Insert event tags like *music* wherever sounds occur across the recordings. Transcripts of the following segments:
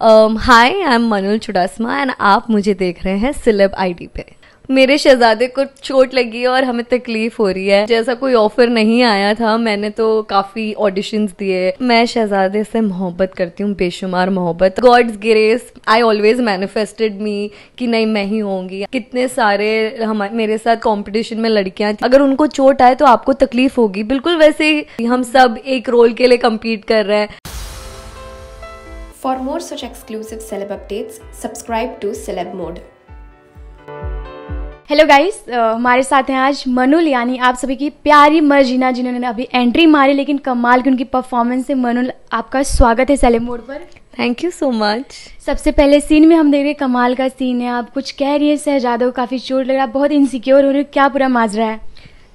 Hi I am मनुल Chudasama and आप मुझे देख रहे हैं सिलेब आईडी पे। मेरे शहजादे को चोट लगी है और हमें तकलीफ़ हो रही है। जैसा कोई ऑफ़र नहीं आया था, मैंने तो काफ़ी ऑडिशंस दिए। मैं शहजादे से मोहब्बत करती हूँ, बेशुमार मोहब्बत। God's grace I always manifested me कि नहीं, मैं ही होंगी। कितने सारे हम, मेरे साथ कंपटीशन में लड़कियाँ अगर उनको चोट आए तो आपको तकलीफ़ होगी। बिल्कुल वैसे ही हम सब एक रोल के लिए कम्पीट कर रहे हैं। For more such exclusive celeb updates, subscribe to Celeb Mode. Hello guys हमारे साथ हैं आज मनुल यानी आप सभी की प्यारी मर्जीना जिन्होंने अभी एंट्री मारी लेकिन कमाल की उनकी परफॉर्मेंस से मनुल आपका स्वागत है सेलेब मोड पर। थैंक यू सो मच सबसे पहले सीन में हम देख रहे हैं कमाल का सीन है। आप कुछ कह रही है शहजादा को काफ़ी चोट लग रहा है बहुत इनसिक्योर हो रही है क्या पूरा माजरा है?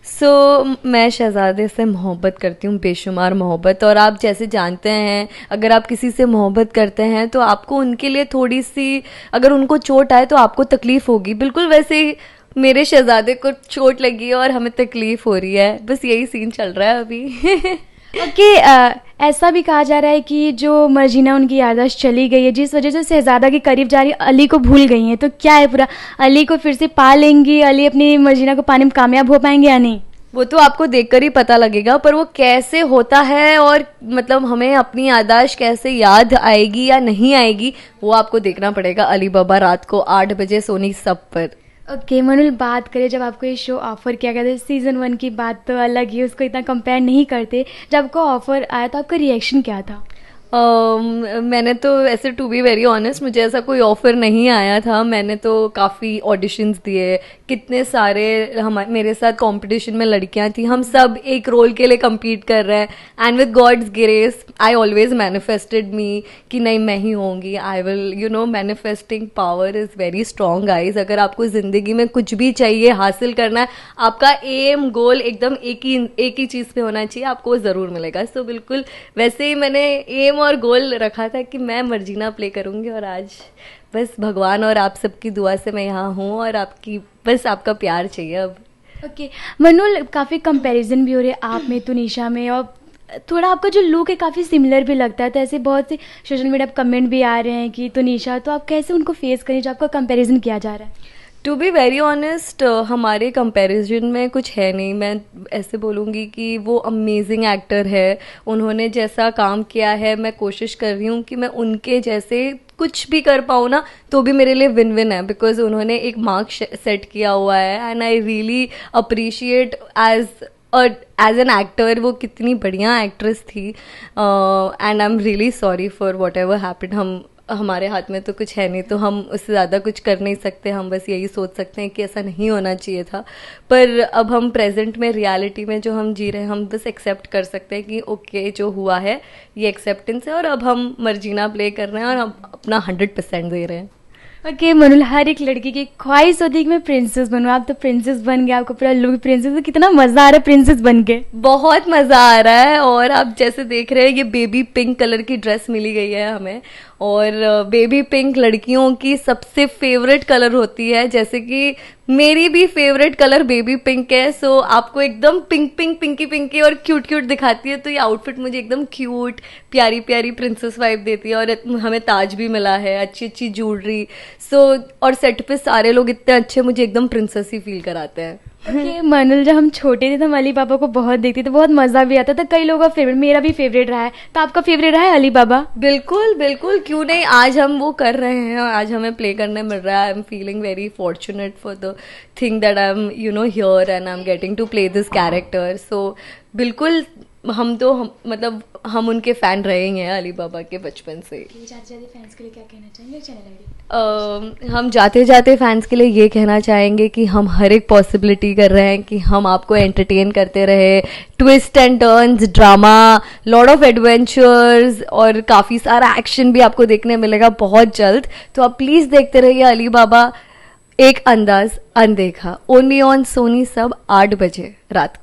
सो so, मैं शहजादे से मोहब्बत करती हूँ बेशुमार मोहब्बत। और आप जैसे जानते हैं अगर आप किसी से मोहब्बत करते हैं तो आपको उनके लिए थोड़ी सी अगर उनको चोट आए तो आपको तकलीफ़ होगी। बिल्कुल वैसे ही मेरे शहजादे को चोट लगी है और हमें तकलीफ़ हो रही है। बस यही सीन चल रहा है अभी। ओके *laughs* okay, ऐसा भी कहा जा रहा है कि जो मर्जीना, उनकी याददाश्त चली गई है, जिस वजह से शहजादा के करीब जा रही अली को भूल गई हैं। तो क्या है पूरा? अली को फिर से पा लेंगी? अली अपनी मर्जीना को पाने में कामयाब हो पाएँगे या नहीं? वो तो आपको देखकर ही पता लगेगा, पर वो कैसे होता है और मतलब हमें अपनी यादाश्त कैसे याद आएगी या नहीं आएगी, वो आपको देखना पड़ेगा। अली बाबा रात को आठ बजे सोनी सब पर। ओके okay, मनुल बात करें जब आपको ये शो ऑफ़र किया गया था सीज़न वन की बात तो अलग ही उसको इतना कंपेयर नहीं करते जब आपको ऑफ़र आया तो आपका रिएक्शन क्या था मैंने तो ऐसे टू बी वेरी ऑनेस्ट मुझे ऐसा कोई ऑफ़र नहीं आया था। मैंने तो काफ़ी ऑडिशंस दिए। कितने सारे हम मेरे साथ कंपटीशन में लड़कियाँ थी। हम सब एक रोल के लिए कम्पीट कर रहे हैं। And with God's grace I always manifested me कि नहीं मैं ही होंगी। I will you know manifesting power is very strong eyes अगर आपको ज़िंदगी में कुछ भी चाहिए हासिल करना है आपका एम गोल एकदम एक ही एक ही चीज़ पे होना चाहिए। आपको ज़रूर मिलेगा। सो so, बिल्कुल वैसे ही मैंने एम और गोल रखा था कि मैं मर्जीना प्ले करूँगी और आज बस भगवान और आप सबकी दुआ से मैं यहाँ हूँ और आपकी, बस आपका प्यार चाहिए अब ओके okay. मनुल काफ़ी कंपैरिजन भी हो रहे हैं आप में, तुनिशा में और थोड़ा आपका जो लुक है काफ़ी सिमिलर भी लगता है तो ऐसे बहुत से सोशल मीडिया पर कमेंट भी आ रहे हैं कि तुनिशा तो आप कैसे उनको फेस करें जो आपका कंपैरिजन किया जा रहा है टू बी वेरी ऑनेस्ट हमारे कंपैरिजन में कुछ है नहीं। मैं ऐसे बोलूँगी कि वो अमेजिंग एक्टर है। उन्होंने जैसा काम किया है, मैं कोशिश कर रही हूँ कि मैं उनके जैसे कुछ भी कर पाऊँ ना तो भी मेरे लिए विन विन है। बिकॉज़ उन्होंने एक मार्क सेट किया हुआ है। And I really appreciate as as an actor वो कितनी बढ़िया एक्ट्रेस थी। And I am really sorry for whatever happen हम हमारे हाथ में तो कुछ है नहीं तो हम उससे ज़्यादा कुछ कर नहीं सकते, हम बस यही सोच सकते हैं कि ऐसा नहीं होना चाहिए था। पर अब हम प्रेजेंट में रियलिटी में जो हम जी रहे हैं, हम बस एक्सेप्ट कर सकते हैं कि ओके जो हुआ है, ये एक्सेप्टेंस है और अब हम मर्जीना प्ले कर रहे हैं और हम अपना हंड्रेड परसेंट दे रहे हैं। ओके okay, मनुल हर एक लड़की की ख्वाहिश होती है कि मैं प्रिंसेस बनूँ। आप तो प्रिंसेस बन गए आपको पूरा लुक प्रिंसेस तो कितना मज़ा आ रहा है प्रिंसेस बन के। बहुत मज़ा आ रहा है और आप जैसे देख रहे हैं ये बेबी पिंक कलर की ड्रेस मिली गई है हमें। और बेबी पिंक लड़कियों की सबसे फेवरेट कलर होती है जैसे कि मेरी भी फेवरेट कलर बेबी पिंक है सो आपको एकदम पिंक पिंक पिंकी पिंकी और क्यूट क्यूट दिखाती है तो ये आउटफिट मुझे एकदम क्यूट प्यारी प्यारी प्रिंसेस वाइब देती है और हमें ताज भी मिला है, अच्छी अच्छी ज्वेलरी सो और सेट पे सारे लोग इतने अच्छे मुझे एकदम प्रिंसेस ही फील कराते हैं। Okay, मनुल जब हम छोटे थे तो हम अली बाबा को बहुत देखते थे बहुत मज़ा भी आता था। कई लोगों का फेवरेट मेरा भी फेवरेट रहा है। तो आपका फेवरेट रहा है अली बाबा बिल्कुल बिल्कुल। क्यों नहीं? आज हम वो कर रहे हैं आज हमें प्ले करने मिल रहा है। I am feeling very fortunate for the thing that I am you know here and I am getting to play this character so बिल्कुल हम तो हम मतलब हम उनके फ़ैन रहे हैं अली बाबा के बचपन से। जाते जाते फैंस के लिए क्या कहना चाहेंगे? चैनल हम जाते जाते फैंस के लिए ये कहना चाहेंगे कि हम हर एक पॉसिबिलिटी कर रहे हैं कि हम आपको एंटरटेन करते रहे। Twist and turns drama lord of adventures और काफ़ी सारा एक्शन भी आपको देखने मिलेगा बहुत जल्द। तो आप प्लीज़ देखते रहिए अली बाबा एक अंदाज अनदेखा। ओनली ऑन सोनी सब आठ बजे रात